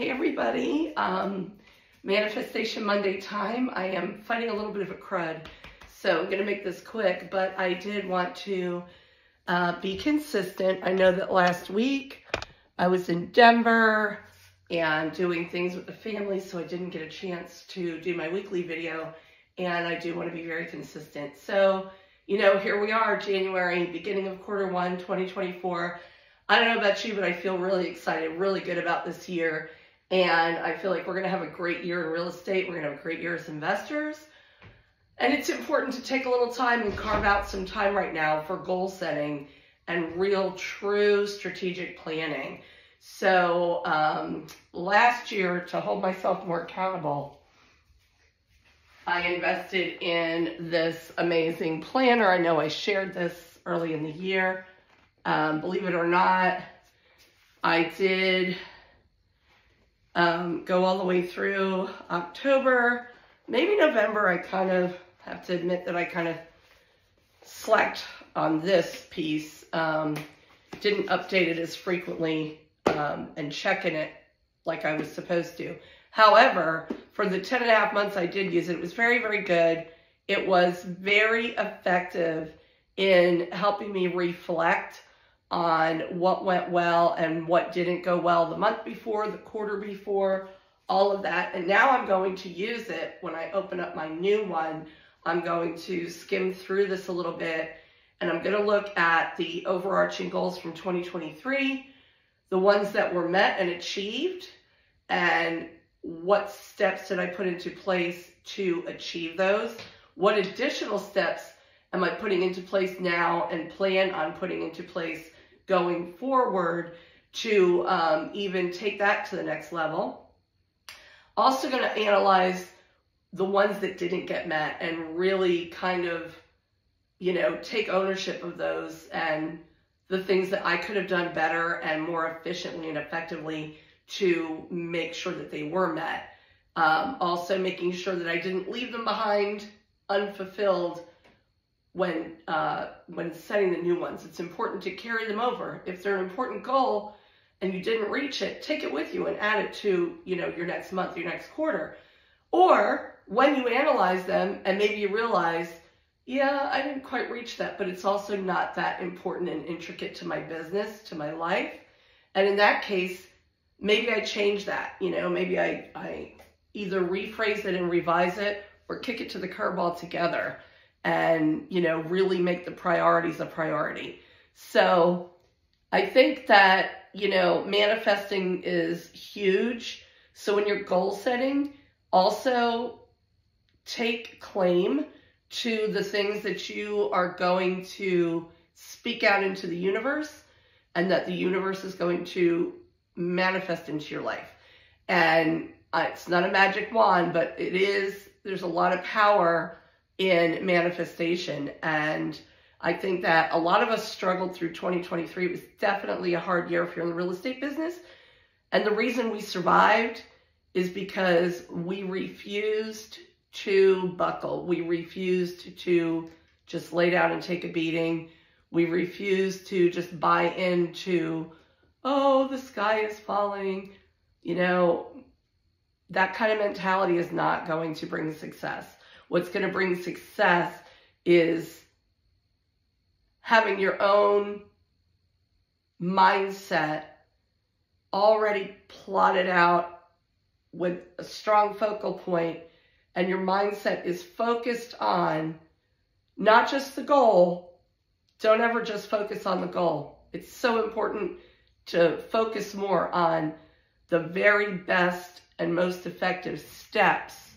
Hey everybody, um, Manifestation Monday time. I am fighting a little bit of a crud, so I'm gonna make this quick, but I did want to uh, be consistent. I know that last week I was in Denver and doing things with the family, so I didn't get a chance to do my weekly video, and I do wanna be very consistent. So, you know, here we are, January, beginning of quarter one, 2024. I don't know about you, but I feel really excited, really good about this year. And I feel like we're going to have a great year in real estate. We're going to have a great year as investors. And it's important to take a little time and carve out some time right now for goal setting and real, true strategic planning. So um, last year, to hold myself more accountable, I invested in this amazing planner. I know I shared this early in the year. Um, believe it or not, I did um, go all the way through October. Maybe November, I kind of have to admit that I kind of slacked on this piece. Um, didn't update it as frequently um, and checking it like I was supposed to. However, for the 10 and a half months I did use it, it was very, very good. It was very effective in helping me reflect on what went well and what didn't go well the month before, the quarter before, all of that. And now I'm going to use it when I open up my new one. I'm going to skim through this a little bit and I'm going to look at the overarching goals from 2023, the ones that were met and achieved, and what steps did I put into place to achieve those? What additional steps am I putting into place now and plan on putting into place going forward to um, even take that to the next level. Also going to analyze the ones that didn't get met and really kind of, you know, take ownership of those and the things that I could have done better and more efficiently and effectively to make sure that they were met. Um, also making sure that I didn't leave them behind unfulfilled when uh, when setting the new ones. It's important to carry them over. If they're an important goal and you didn't reach it, take it with you and add it to you know your next month, your next quarter. Or when you analyze them and maybe you realize, yeah, I didn't quite reach that, but it's also not that important and intricate to my business, to my life. And in that case, maybe I change that. You know, maybe I, I either rephrase it and revise it or kick it to the curb altogether and, you know, really make the priorities a priority. So I think that, you know, manifesting is huge. So when you're goal setting, also take claim to the things that you are going to speak out into the universe and that the universe is going to manifest into your life. And uh, it's not a magic wand, but it is, there's a lot of power in manifestation. And I think that a lot of us struggled through 2023. It was definitely a hard year if you're in the real estate business. And the reason we survived is because we refused to buckle. We refused to just lay down and take a beating. We refused to just buy into, oh, the sky is falling. You know, that kind of mentality is not going to bring success. What's going to bring success is having your own mindset already plotted out with a strong focal point and your mindset is focused on not just the goal. Don't ever just focus on the goal. It's so important to focus more on the very best and most effective steps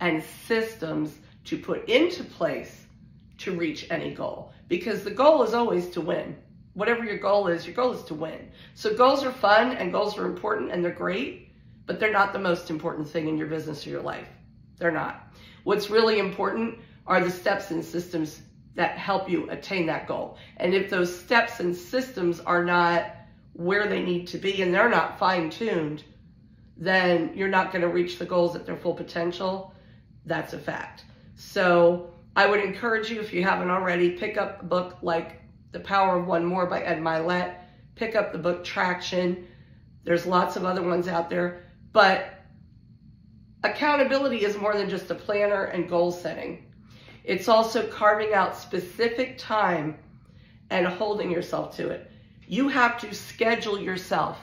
and systems to put into place to reach any goal. Because the goal is always to win. Whatever your goal is, your goal is to win. So goals are fun and goals are important and they're great, but they're not the most important thing in your business or your life. They're not. What's really important are the steps and systems that help you attain that goal. And if those steps and systems are not where they need to be and they're not fine tuned, then you're not going to reach the goals at their full potential that's a fact. So I would encourage you, if you haven't already, pick up a book like The Power of One More by Ed Mylett. Pick up the book Traction. There's lots of other ones out there. But accountability is more than just a planner and goal setting. It's also carving out specific time and holding yourself to it. You have to schedule yourself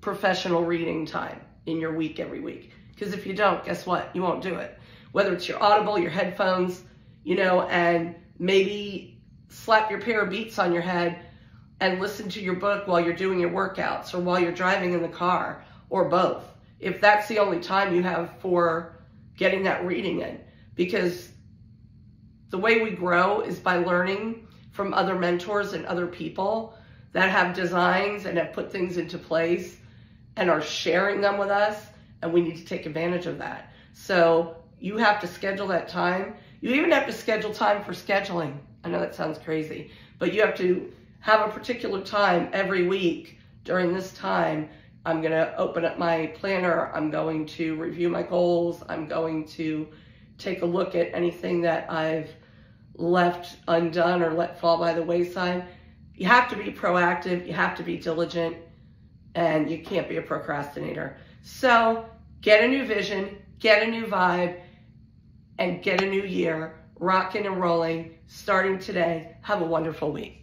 professional reading time in your week every week. Because if you don't, guess what? You won't do it. Whether it's your Audible, your headphones, you know, and maybe slap your pair of beats on your head and listen to your book while you're doing your workouts or while you're driving in the car or both. If that's the only time you have for getting that reading in. Because the way we grow is by learning from other mentors and other people that have designs and have put things into place and are sharing them with us. And we need to take advantage of that. So you have to schedule that time. You even have to schedule time for scheduling. I know that sounds crazy, but you have to have a particular time every week during this time. I'm going to open up my planner. I'm going to review my goals. I'm going to take a look at anything that I've left undone or let fall by the wayside. You have to be proactive, you have to be diligent, and you can't be a procrastinator. So get a new vision, get a new vibe, and get a new year rocking and rolling starting today. Have a wonderful week.